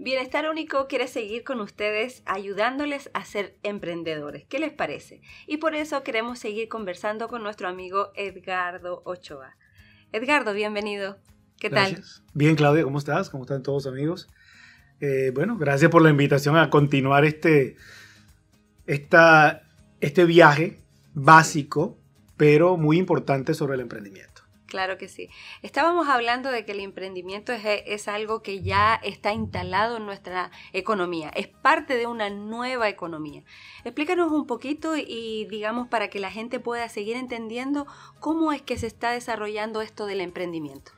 Bienestar Único quiere seguir con ustedes ayudándoles a ser emprendedores. ¿Qué les parece? Y por eso queremos seguir conversando con nuestro amigo Edgardo Ochoa. Edgardo, bienvenido. ¿Qué tal? Bien, Claudia, ¿cómo estás? ¿Cómo están todos amigos? Eh, bueno, gracias por la invitación a continuar este, esta, este viaje básico, pero muy importante sobre el emprendimiento. Claro que sí. Estábamos hablando de que el emprendimiento es, algo que ya está instalado en nuestra economía, es parte de una nueva economía. Explícanos un poquito y digamos para que la gente pueda seguir entendiendo cómo es que se está desarrollando esto del emprendimiento.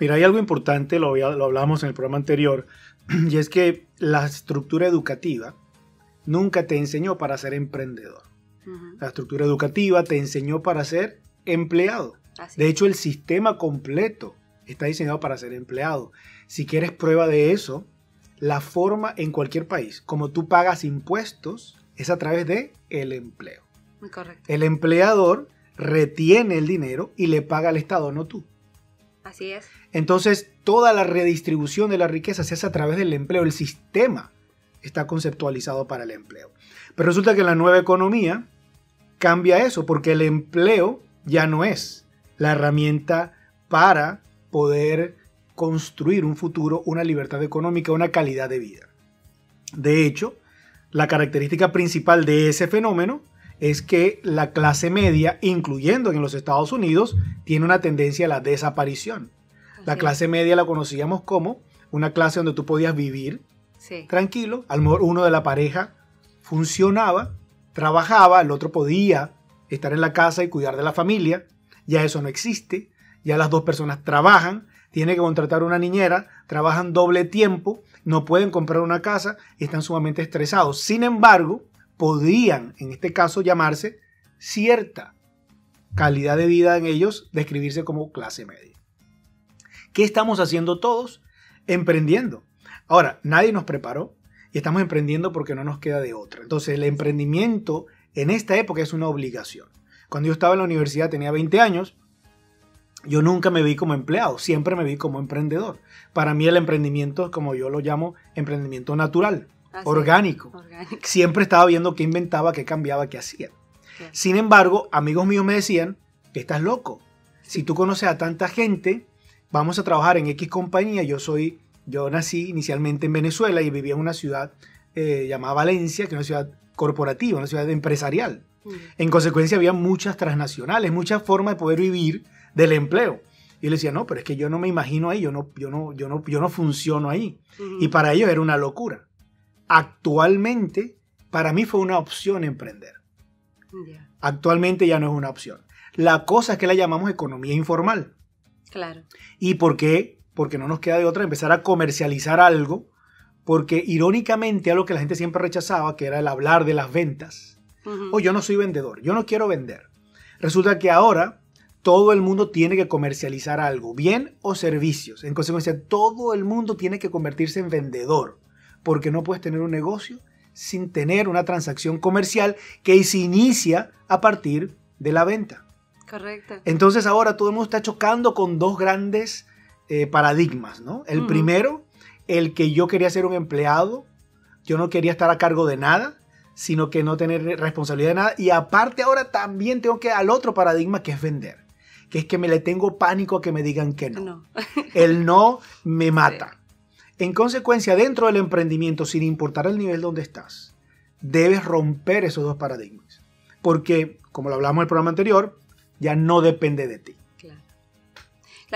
Mira, hay algo importante, lo, lo hablamos en el programa anterior, y es que la estructura educativa nunca te enseñó para ser emprendedor. La estructura educativa te enseñó para ser empleado de hecho, el sistema completo está diseñado para ser empleado. Si quieres prueba de eso, la forma en cualquier país, como tú pagas impuestos, es a través de el empleo. Correcto. El empleador retiene el dinero y le paga al Estado, no tú. Así es. Entonces, toda la redistribución de la riqueza se hace a través del empleo. El sistema está conceptualizado para el empleo. Pero resulta que en la nueva economía cambia eso, porque el empleo ya no es la herramienta para poder construir un futuro, una libertad económica, una calidad de vida. De hecho, la característica principal de ese fenómeno es que la clase media, incluyendo en los Estados Unidos, tiene una tendencia a la desaparición. La clase media la conocíamos como una clase donde tú podías vivir tranquilo, al mejor uno de la pareja funcionaba, trabajaba, el otro podía estar en la casa y cuidar de la familia, ya eso no existe, ya las dos personas trabajan, tiene que contratar una niñera, trabajan doble tiempo, no pueden comprar una casa, están sumamente estresados. Sin embargo, podrían, en este caso, llamarse cierta calidad de vida en ellos, describirse como clase media. ¿Qué estamos haciendo todos? Emprendiendo. Ahora, nadie nos preparó y estamos emprendiendo porque no nos queda de otra. Entonces, el emprendimiento en esta época es una obligación. Cuando yo estaba en la universidad tenía 20 años, yo nunca me vi como empleado, siempre me vi como emprendedor. Para mí el emprendimiento, como yo lo llamo, emprendimiento natural, orgánico. Siempre estaba viendo qué inventaba, qué cambiaba, qué hacía. Sin embargo, amigos míos me decían, que estás loco. Si tú conoces a tanta gente, vamos a trabajar en X compañía. Yo soy, yo nací inicialmente en Venezuela y vivía en una ciudad eh, llamada Valencia, que es una ciudad corporativa, una ciudad empresarial. En consecuencia, había muchas transnacionales, muchas formas de poder vivir del empleo. Y le decía, no, pero es que yo no me imagino ahí, yo no, yo no, yo no, yo no funciono ahí. Y para ellos era una locura. Actualmente, para mí fue una opción emprender. Actualmente ya no es una opción. La cosa es que la llamamos economía informal. Claro. ¿Y por qué? Porque no nos queda de otra empezar a comercializar algo, porque irónicamente algo que la gente siempre rechazaba, que era el hablar de las ventas, o yo no soy vendedor, yo no quiero vender. Resulta que ahora todo el mundo tiene que comercializar algo, bien o servicios. En consecuencia, todo el mundo tiene que convertirse en vendedor, porque no puedes tener un negocio sin tener una transacción comercial que se inicia a partir de la venta. Correcto. Entonces ahora todo el mundo está chocando con dos grandes eh, paradigmas, ¿no? El primero, el que yo quería ser un empleado, yo no quería estar a cargo de nada, sino que no tener responsabilidad de nada. Y aparte ahora también tengo que al otro paradigma que es vender, que es que me le tengo pánico a que me digan que no. el no me mata. En consecuencia, dentro del emprendimiento, sin importar el nivel donde estás, debes romper esos dos paradigmas. Porque, como lo hablamos en el programa anterior, ya no depende de ti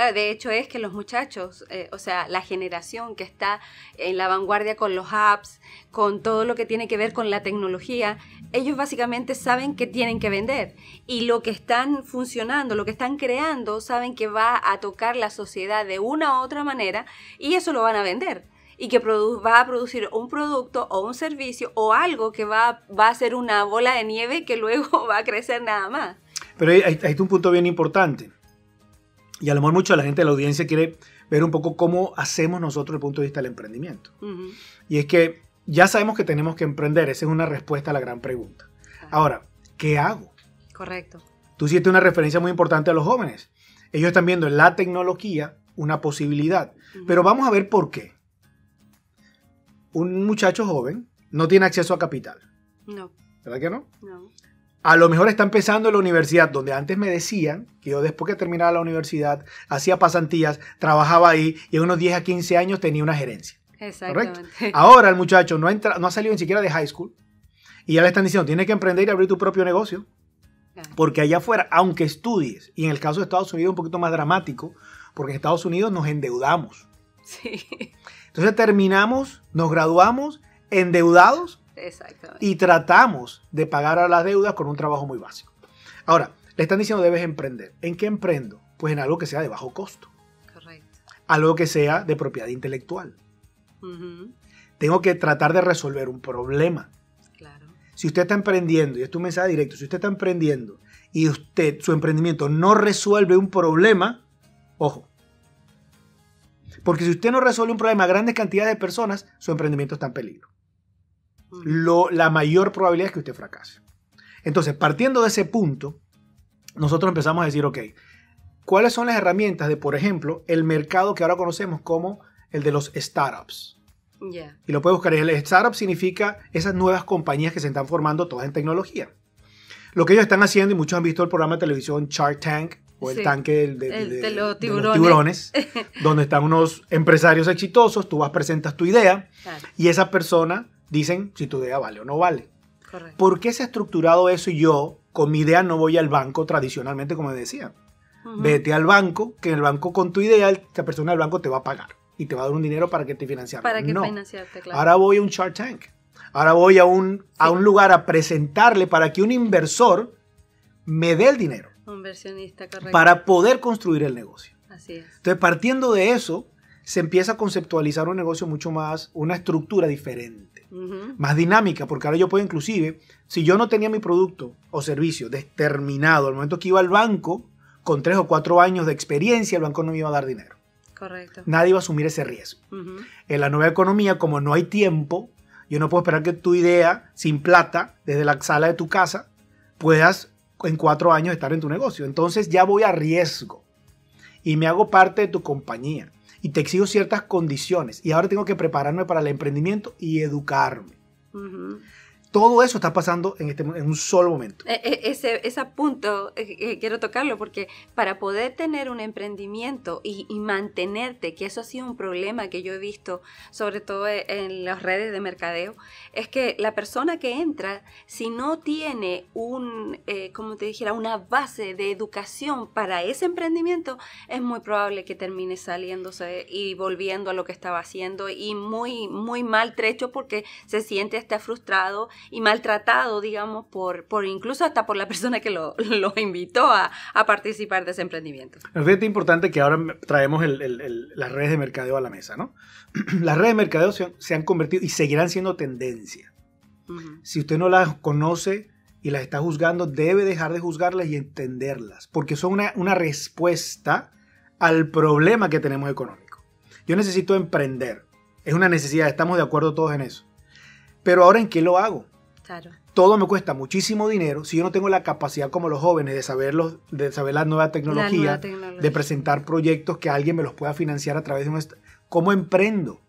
de hecho es que los muchachos, eh, o sea, la generación que está en la vanguardia con los apps, con todo lo que tiene que ver con la tecnología, ellos básicamente saben que tienen que vender. Y lo que están funcionando, lo que están creando, saben que va a tocar la sociedad de una u otra manera y eso lo van a vender. Y que va a producir un producto o un servicio o algo que va, a ser una bola de nieve que luego va a crecer nada más. Pero hay un punto bien importante y a lo mejor mucho la gente de la audiencia quiere ver un poco cómo hacemos nosotros desde el punto de vista del emprendimiento. Y es que ya sabemos que tenemos que emprender, esa es una respuesta a la gran pregunta. Ahora, ¿qué hago? Correcto. Tú hiciste una referencia muy importante a los jóvenes. Ellos están viendo en la tecnología una posibilidad, pero vamos a ver por qué. un muchacho joven no tiene acceso a capital. No, ¿Verdad que no? no. A lo mejor está empezando en la universidad, donde antes me decían que yo después que terminaba la universidad hacía pasantías, trabajaba ahí y en unos 10 a 15 años tenía una gerencia. Exactamente. Ahora el muchacho no ha, entra- no ha salido ni siquiera de high school y ya le están diciendo, tienes que emprender y abrir tu propio negocio. Porque allá afuera, aunque estudies, y en el caso de Estados Unidos es un poquito más dramático, porque en Estados Unidos nos endeudamos. Sí, Entonces terminamos, nos graduamos endeudados exactamente. y tratamos de pagar a las deudas con un trabajo muy básico. Ahora, le están diciendo debes emprender. ¿En qué emprendo? Pues en algo que sea de bajo costo, Correcto. algo que sea de propiedad intelectual. Tengo que tratar de resolver un problema. Claro. Si usted está emprendiendo, y esto es un mensaje directo, si usted está emprendiendo y usted, su emprendimiento no resuelve un problema, ojo. Porque si usted no resuelve un problema a grandes cantidades de personas, su emprendimiento está en peligro. Lo, la mayor probabilidad es que usted fracase. Entonces, partiendo de ese punto, nosotros empezamos a decir, ok, ¿cuáles son las herramientas de, por ejemplo, el mercado que ahora conocemos como el de los startups? Ya. Y lo puede buscar. El startup significa esas nuevas compañías que se están formando todas en tecnología. Lo que ellos están haciendo, y muchos han visto el programa de televisión Shark Tank, o el Sí. tanque de, de- de los de tiburones. tiburones, donde están unos empresarios exitosos, tú vas, presentas tu idea, Claro. y esa persona dicen si tu idea vale o no vale. Correcto. ¿Por qué se ha estructurado eso y yo con mi idea no voy al banco tradicionalmente como decía? Ujú, Vete al banco, que en el banco con tu idea, esta persona del banco te va a pagar y te va a dar un dinero para que te financiar. Para que no. financiarte, claro. Ahora voy a un Shark Tank. Ahora voy a un, a un lugar a presentarle para que un inversor me dé el dinero Un inversionista, correcto. para poder construir el negocio. Así es. Entonces, partiendo de eso, se empieza a conceptualizar un negocio mucho más, una estructura diferente, Más dinámica, porque ahora yo puedo inclusive, si yo no tenía mi producto o servicio determinado al momento que iba al banco, con tres o cuatro años de experiencia, el banco no me iba a dar dinero. Correcto. Nadie iba a asumir ese riesgo. En la nueva economía, como no hay tiempo, yo no puedo esperar que tu idea, sin plata, desde la sala de tu casa, puedas en cuatro años estar en tu negocio. Entonces ya voy a riesgo y me hago parte de tu compañía y te exijo ciertas condiciones y ahora tengo que prepararme para el emprendimiento y educarme. Todo eso está pasando en, este, en un solo momento. E- e- Ese, ese punto eh, eh, quiero tocarlo porque para poder tener un emprendimiento y, mantenerte, que eso ha sido un problema que yo he visto, sobre todo e- en las redes de mercadeo, es que la persona que entra, si no tiene un, eh, como te dijera, una base de educación para ese emprendimiento, es muy probable que termine saliéndose y volviendo a lo que estaba haciendo y muy, muy maltrecho porque se siente hasta frustrado y maltratado, digamos, por, por incluso hasta por la persona que lo, lo invitó a, a participar de ese emprendimiento. Fíjate importante que ahora traemos el- el- el- las redes de mercadeo a la mesa, ¿no? Las redes de mercadeo se han, se han convertido y seguirán siendo tendencia. Ujú, Si usted no las conoce y las está juzgando, debe dejar de juzgarlas y entenderlas, porque son una, una respuesta al problema que tenemos económico. Yo necesito emprender, es una necesidad, estamos de acuerdo todos en eso. Pero ahora, ¿en qué lo hago? Claro. Todo me cuesta muchísimo dinero si yo no tengo la capacidad como los jóvenes de saber, los, de saber la nueva La tecnología, nueva tecnología. de presentar proyectos que alguien me los pueda financiar a través de un... ¿Cómo emprendo?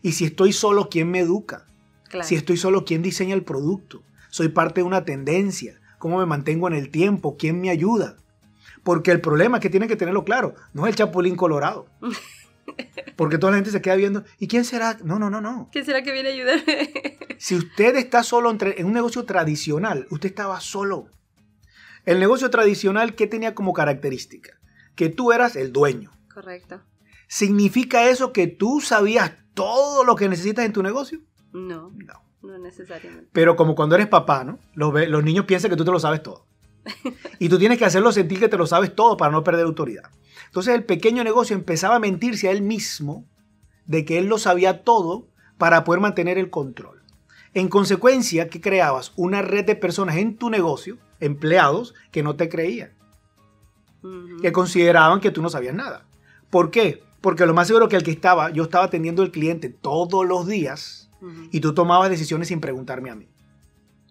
Y si estoy solo, ¿quién me educa? Claro. Si estoy solo, ¿quién diseña el producto? Soy parte de una tendencia. ¿Cómo me mantengo en el tiempo? ¿Quién me ayuda? Porque el problema es que tienen que tenerlo claro. No es el chapulín colorado. Porque toda la gente se queda viendo. ¿Y quién será? No, no, no, no. ¿Quién será que viene a ayudarme? Si usted está solo entre- en un negocio tradicional, usted estaba solo. El negocio tradicional, ¿qué tenía como característica? Que tú eras el dueño. Correcto. ¿Significa eso que tú sabías todo lo que necesitas en tu negocio? No, No. no necesariamente. Pero como cuando eres papá, ¿no? Los, niños piensan que tú te lo sabes todo. Y tú tienes que hacerlo sentir que te lo sabes todo para no perder autoridad. Entonces el pequeño negocio empezaba a mentirse a él mismo de que él lo sabía todo para poder mantener el control. En consecuencia, ¿qué creabas? Una red de personas en tu negocio, empleados, que no te creían, que consideraban que tú no sabías nada. ¿Por qué? Porque lo más seguro que el que estaba, yo estaba atendiendo al cliente todos los días y tú tomabas decisiones sin preguntarme a mí.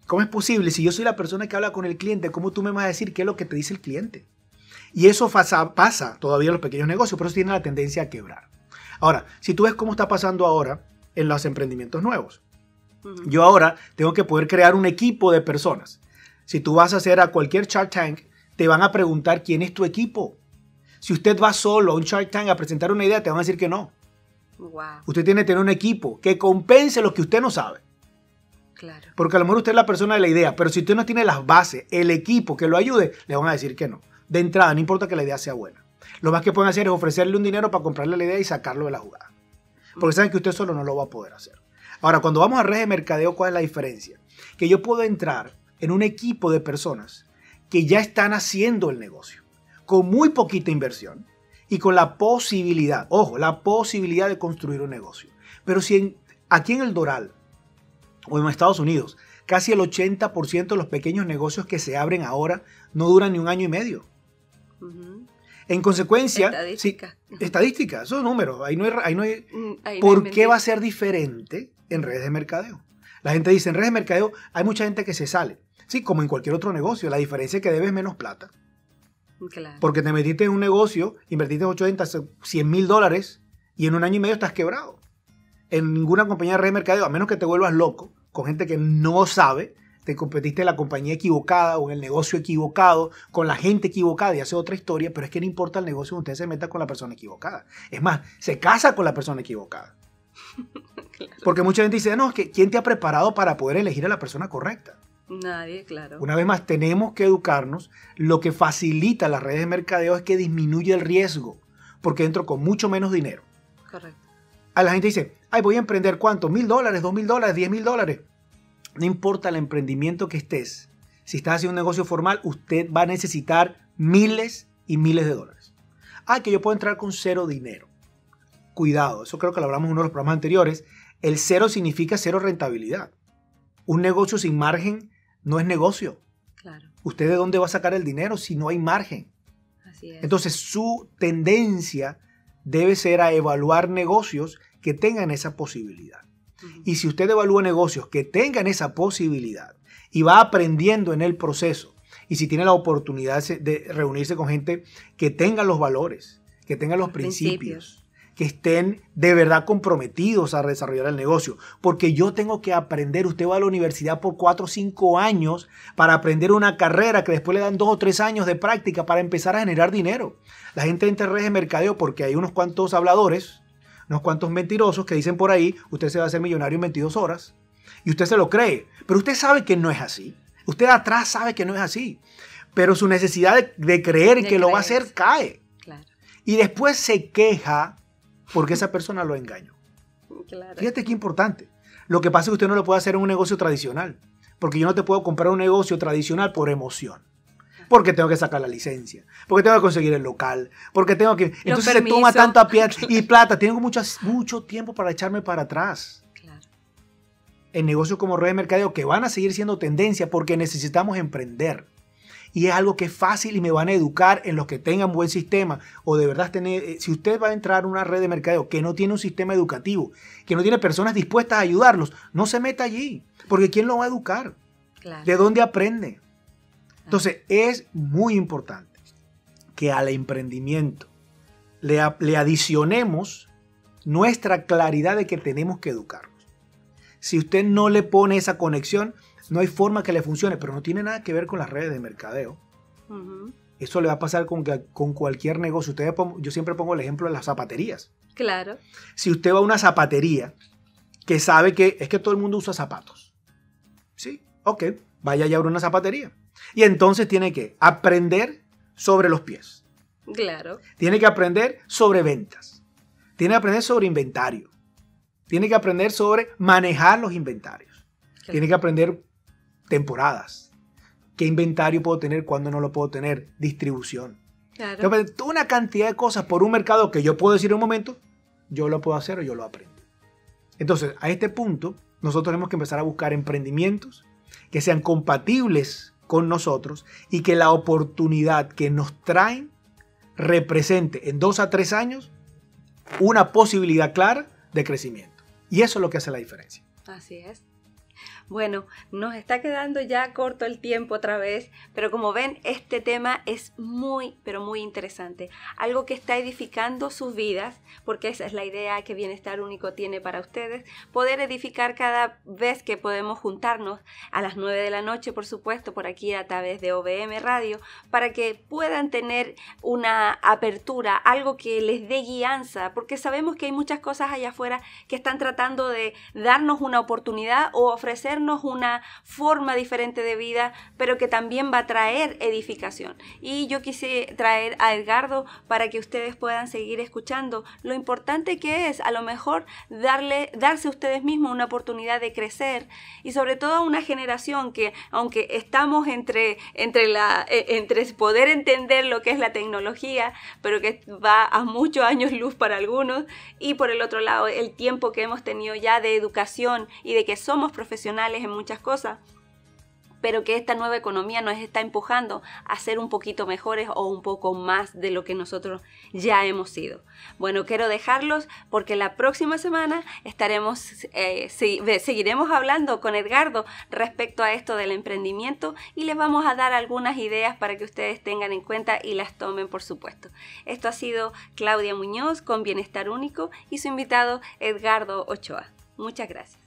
¿Cómo es posible? Si yo soy la persona que habla con el cliente, ¿cómo tú me vas a decir qué es lo que te dice el cliente? Y eso pasa, pasa todavía en los pequeños negocios, pero eso tiene la tendencia a quebrar. Ahora, si tú ves cómo está pasando ahora en los emprendimientos nuevos. Yo ahora tengo que poder crear un equipo de personas. Si tú vas a hacer a cualquier Shark Tank, te van a preguntar quién es tu equipo. Si usted va solo a un Shark Tank a presentar una idea, te van a decir que no. Usted tiene que tener un equipo que compense lo que usted no sabe. Porque a lo mejor usted es la persona de la idea, pero si usted no tiene las bases, el equipo que lo ayude, le van a decir que no. De entrada, no importa que la idea sea buena. Lo más que pueden hacer es ofrecerle un dinero para comprarle la idea y sacarlo de la jugada. Porque saben que usted solo no lo va a poder hacer. Ahora, cuando vamos a redes de mercadeo, ¿cuál es la diferencia? Que yo puedo entrar en un equipo de personas que ya están haciendo el negocio, con muy poquita inversión y con la posibilidad, ojo, la posibilidad de construir un negocio. Pero si aquí en el Doral o en Estados Unidos, casi el 80% de los pequeños negocios que se abren ahora no duran ni un año y medio. En consecuencia, estadística, sí, estadística, esos números, ahí no hay, mm, ¿por qué va a ser diferente en redes de mercadeo? La gente dice, en redes de mercadeo hay mucha gente que se sale. Sí, como en cualquier otro negocio, la diferencia es que debes menos plata. Porque te metiste en un negocio, invertiste 80, 100 mil dólares y en un año y medio estás quebrado. En ninguna compañía de red de mercadeo, a menos que te vuelvas loco, con gente que no sabe, te competiste en la compañía equivocada o en el negocio equivocado, con la gente equivocada y hace otra historia, pero es que no importa el negocio, usted se meta con la persona equivocada. Es más, se casa con la persona equivocada. Porque mucha gente dice, no, es que ¿quién te ha preparado para poder elegir a la persona correcta? Nadie, claro. Una vez más, tenemos que educarnos. Lo que facilita las redes de mercadeo es que disminuye el riesgo, porque entro con mucho menos dinero. Correcto. A la gente dice, ay, voy a emprender cuánto, mil dólares, dos mil dólares, diez mil dólares. No importa el emprendimiento que estés, si estás haciendo un negocio formal, usted va a necesitar miles y miles de dólares. Ah, que yo puedo entrar con cero dinero. Cuidado, eso creo que lo hablamos en uno de los programas anteriores. El cero significa cero rentabilidad. Un negocio sin margen no es negocio. Claro. ¿Usted de dónde va a sacar el dinero si no hay margen? Así es. Entonces su tendencia debe ser a evaluar negocios que tengan esa posibilidad. Y si usted evalúa negocios que tengan esa posibilidad y va aprendiendo en el proceso, y si tiene la oportunidad de reunirse con gente que tenga los valores, que tenga los, principios, que estén de verdad comprometidos a desarrollar el negocio. Porque yo tengo que aprender, usted va a la universidad por cuatro o cinco años para aprender una carrera que después le dan dos o tres años de práctica para empezar a generar dinero. La gente entra en redes de mercadeo porque hay unos cuantos habladores unos cuantos mentirosos que dicen por ahí, usted se va a hacer millonario en 22 horas. Y usted se lo cree. Pero usted sabe que no es así. Usted atrás sabe que no es así. Pero su necesidad de, creer que lo va a hacer cae. Y después se queja porque esa persona lo engañó. Fíjate qué importante. Lo que pasa es que usted no lo puede hacer en un negocio tradicional. Porque yo no te puedo comprar un negocio tradicional por emoción porque tengo que sacar la licencia, porque tengo que conseguir el local, porque tengo que... Entonces se toma tanto a pie y plata. Tengo mucho, mucho tiempo para echarme para atrás. Claro. En negocios como red de mercadeo que van a seguir siendo tendencia porque necesitamos emprender. Y es algo que es fácil y me van a educar en los que tengan buen sistema. O de verdad, tener, eh, si usted va a entrar a una red de mercadeo que no tiene un sistema educativo, que no tiene personas dispuestas a ayudarlos, no se meta allí. Porque ¿quién lo va a educar? ¿De dónde aprende? Entonces es muy importante que al emprendimiento le, adicionemos nuestra claridad de que tenemos que educarnos. Si usted no le pone esa conexión, no hay forma que le funcione, pero no tiene nada que ver con las redes de mercadeo. Eso le va a pasar con, con cualquier negocio. Usted, yo siempre pongo el ejemplo de las zapaterías. Claro. Si usted va a una zapatería que sabe que es que todo el mundo usa zapatos. Sí, ok, vaya y abra una zapatería. Y entonces tiene que aprender sobre los pies. Claro. Tiene que aprender sobre ventas. Tiene que aprender sobre inventario. Tiene que aprender sobre manejar los inventarios. Tiene que aprender temporadas. ¿Qué inventario puedo tener? ¿Cuándo no lo puedo tener? Distribución. Claro. una cantidad de cosas por un mercado que yo puedo decir en un momento, yo lo puedo hacer o yo lo aprendo. Entonces, a este punto, nosotros tenemos que empezar a buscar emprendimientos que sean compatibles con nosotros y que la oportunidad que nos traen represente en dos a tres años una posibilidad clara de crecimiento. Y eso es lo que hace la diferencia. Así es. Bueno, nos está quedando ya corto el tiempo otra vez, pero como ven, este tema es muy, pero muy interesante. Algo que está edificando sus vidas, porque esa es la idea que Bienestar Único tiene para ustedes, poder edificar cada vez que podemos juntarnos a las 9 de la noche, por supuesto, por aquí a través de OBM Radio, para que puedan tener una apertura, algo que les dé guianza, porque sabemos que hay muchas cosas allá afuera que están tratando de darnos una oportunidad o ofrecernos una forma diferente de vida, pero que también va a traer edificación. Y yo quise traer a Edgardo para que ustedes puedan seguir escuchando lo importante que es a lo mejor darle, darse a ustedes mismos una oportunidad de crecer y sobre todo a una generación que aunque estamos entre, entre, la, eh, entre poder entender lo que es la tecnología, pero que va a muchos años luz para algunos y por el otro lado el tiempo que hemos tenido ya de educación y de que somos profesionales en muchas cosas, pero que esta nueva economía nos está empujando a ser un poquito mejores o un poco más de lo que nosotros ya hemos sido. Bueno, quiero dejarlos porque la próxima semana estaremos, eh, seguiremos hablando con Edgardo respecto a esto del emprendimiento y les vamos a dar algunas ideas para que ustedes tengan en cuenta y las tomen, por supuesto. Esto ha sido Claudia Muñoz con Bienestar Único y su invitado Edgardo Ochoa. Muchas gracias.